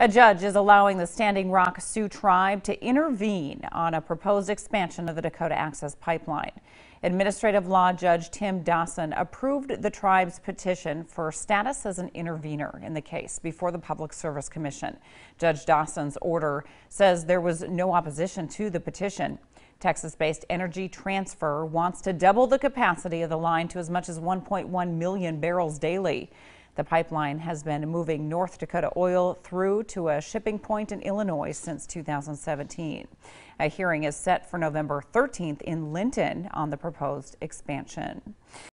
A judge is allowing the Standing Rock Sioux tribe to intervene on a proposed expansion of the Dakota Access Pipeline. Administrative Law Judge Tim Dawson approved the tribe's petition for status as an intervener in the case before the Public Service Commission. Judge Dawson's order says there was no opposition to the petition. Texas-based Energy Transfer wants to double the capacity of the line to as much as 1.1 million barrels daily. The pipeline has been moving North Dakota oil through to a shipping point in Illinois since 2017. A hearing is set for November 13th in Linton on the proposed expansion.